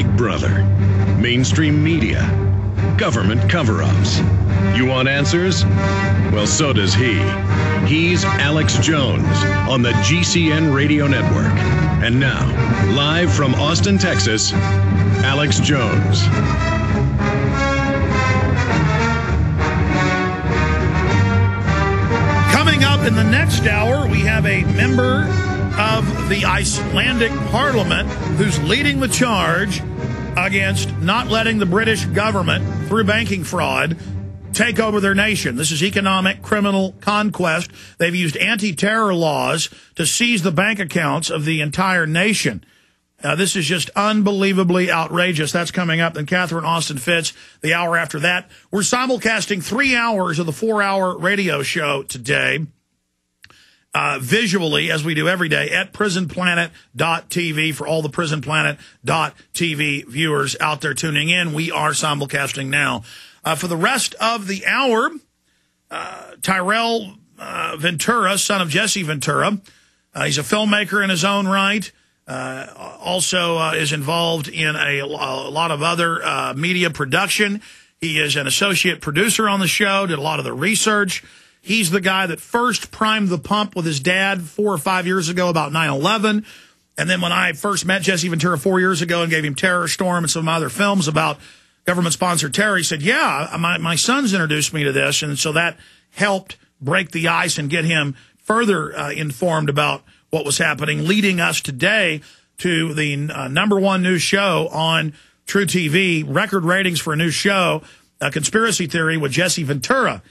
Big Brother, mainstream media, government cover ups. You want answers? Well, so does he. He's Alex Jones on the GCN Radio Network. And now, live from Austin, Texas, Alex Jones. Coming up in the next hour, we have a member of the Icelandic parliament who's leading the charge against not letting the British government, through banking fraud, take over their nation. This is economic criminal conquest. They've used anti-terror laws to seize the bank accounts of the entire nation. Uh, this is just unbelievably outrageous. That's coming up. Then Catherine Austin Fitts, the hour after that. We're simulcasting three hours of the four-hour radio show today uh, visually, as we do every day, at prisonplanet.tv for all the prisonplanet.tv viewers out there tuning in. We are simulcasting now. Uh, for the rest of the hour, uh, Tyrel uh, Ventura, son of Jesse Ventura, uh, he's a filmmaker in his own right. Uh, also is involved in a, a lot of other media production. He is an associate producer on the show, did a lot of the research. He's the guy that first primed the pump with his dad four or five years ago about 9-11. And then when I first met Jesse Ventura four years ago and gave him Terror Storm and some other films about government-sponsored terror, he said, yeah, my, my son's introduced me to this. And so that helped break the ice and get him further uh, informed about what was happening, leading us today to the uh, number one new show on truTV, record ratings for a new show, a Conspiracy Theory with Jesse Ventura.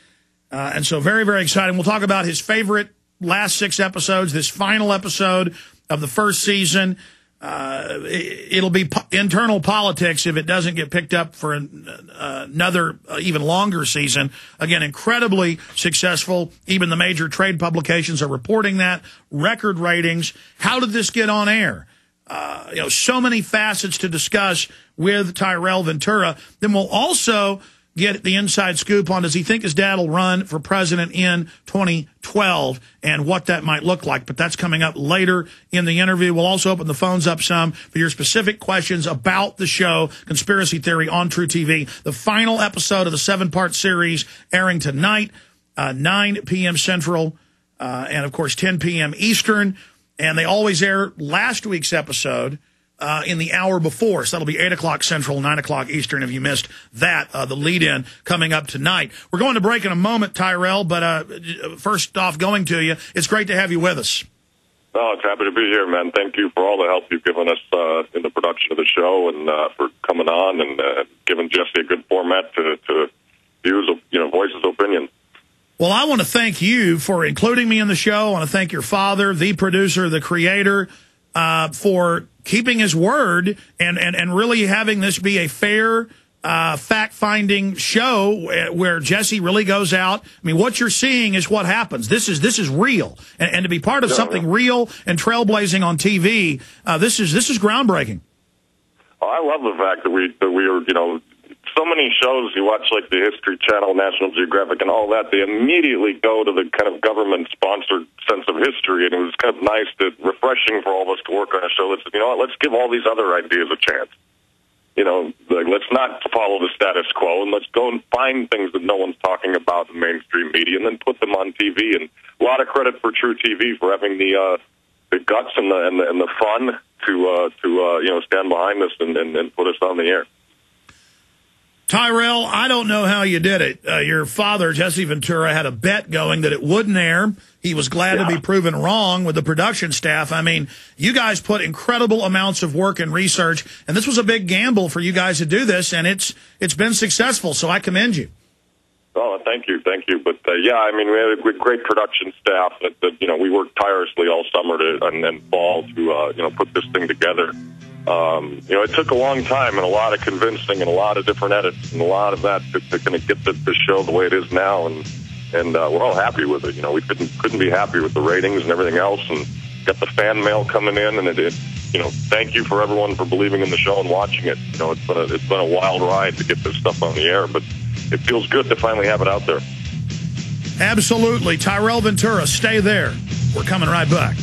Uh, and so very, very exciting. We'll talk about his favorite last six episodes, this final episode of the first season. Uh, it'll be po internal politics if it doesn't get picked up for an, uh, another uh, even longer season. Again, incredibly successful. Even the major trade publications are reporting that. Record ratings. How did this get on air? Uh, you know, so many facets to discuss with Tyrel Ventura. Then we'll also get the inside scoop on does he think his dad will run for president in 2012 and what that might look like. But that's coming up later in the interview. We'll also open the phones up some for your specific questions about the show, Conspiracy Theory on truTV. The final episode of the seven-part series airing tonight, uh, 9 p.m. Central, uh, and, of course, 10 p.m. Eastern. And they always air last week's episode uh, in the hour before. So that'll be 8 o'clock Central, 9 o'clock Eastern if you missed that, uh, the lead-in coming up tonight. We're going to break in a moment, Tyrel, but uh, first off, going to you, it's great to have you with us. Oh, it's happy to be here, man. Thank you for all the help you've given us uh, in the production of the show and uh, for coming on and uh, giving Jesse a good format to, to use, you know, voice his opinion. Well, I want to thank you for including me in the show. I want to thank your father, the producer, the creator, uh, for keeping his word and, and, and really having this be a fair uh, fact-finding show where Jesse really goes out. I mean, what you're seeing is what happens. This is this is real, and, and to be part of something real and trailblazing on TV, uh, this is this is groundbreaking. Oh, I love the fact that we that we are you know so many shows you watch, like the History Channel, National Geographic, and all that, they immediately go to the kind of government-sponsored sense of history, and it was kind of nice, to, refreshing for all of us to work on a show said, you know what, let's give all these other ideas a chance. You know, like, let's not follow the status quo, and let's go and find things that no one's talking about in mainstream media, and then put them on TV. And a lot of credit for truTV for having the uh, the guts and the and the, and the fun to uh, to uh, you know stand behind us and, and, and put us on the air. Tyrel, I don't know how you did it. Uh, your father, Jesse Ventura, had a bet going that it wouldn't air. He was glad yeah. to be proven wrong with the production staff. I mean, you guys put incredible amounts of work and research, and this was a big gamble for you guys to do this, and it's it's been successful, so I commend you. Oh, thank you, thank you. But uh, yeah, I mean, we had a great production staff that, that you know we worked tirelessly all summer to, and then fall to uh, you know put this thing together. Um, you know, it took a long time and a lot of convincing and a lot of different edits and a lot of that to, to kind of get the, the show the way it is now. And and uh, we're all happy with it. You know, we couldn't couldn't be happy with the ratings and everything else, and got the fan mail coming in, and it, it you know, thank you for everyone for believing in the show and watching it. You know, it's been a, it's been a wild ride to get this stuff on the air, but it feels good to finally have it out there. Absolutely, Tyrel Ventura, stay there. We're coming right back.